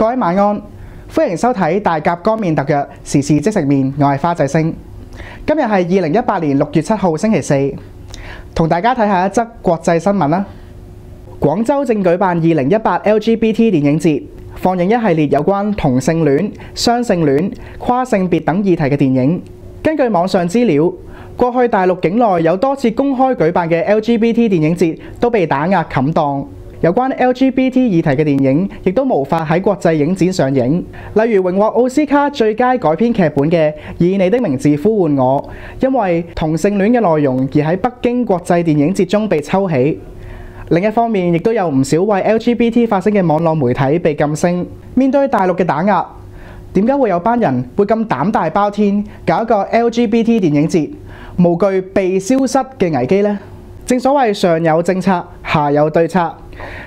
各位晚安，歡迎收睇大甲光面特約時事即食麵，我係花仔星。今日係二零一八年六月七號星期四，同大家睇下一則國際新聞啦。廣州正舉辦二零一八 LGBT 電影節，放映一系列有關同性戀、雙性戀、跨性別等議題嘅電影。根據網上資料，過去大陸境內有多次公開舉辦嘅 LGBT 電影節都被打壓冚檔。有關 LGBT 議題嘅電影，亦都無法喺國際影展上映。例如榮獲奧斯卡最佳改編劇本嘅《以你的名字呼喚我》，因為同性戀嘅內容而喺北京國際電影節中被抽起。另一方面，亦都有唔少為 LGBT 發聲嘅網絡媒體被禁聲。面對大陸嘅打壓，點解會有班人會咁膽大包天搞一個 LGBT 電影節，無懼被消失嘅危機呢？正所謂上有政策，下有對策。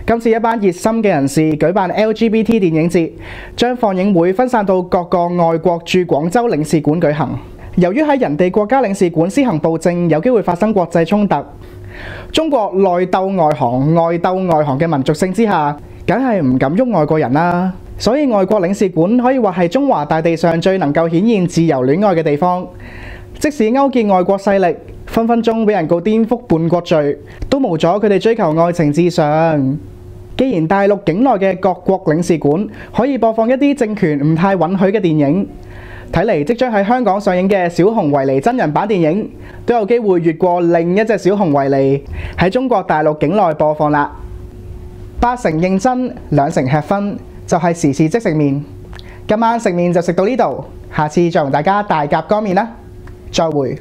今次一班熱心嘅人士舉辦 LGBT 電影節，將放映會分散到各個外國駐廣州領事館舉行。由於喺人哋國家領事館施行暴政，有機會發生國際衝突。中國內鬥外行、外鬥外行嘅民族性之下，梗係唔敢喐外國人啦。所以外國領事館可以話係中華大地上最能夠顯現自由戀愛嘅地方。即使勾結外國勢力，分分鐘俾人告顛覆叛国罪，都無阻佢哋追求愛情至上。既然大陸境內嘅各國領事館可以播放一啲政權唔太允許嘅電影，睇嚟即將喺香港上映嘅小熊維尼真人版電影都有機會越過另一隻小熊維尼喺中國大陸境內播放啦。八成認真，兩成吃分，就係時事即食麵。今晚食麵就食到呢度，下次再同大家大夾乾麵啦，再會。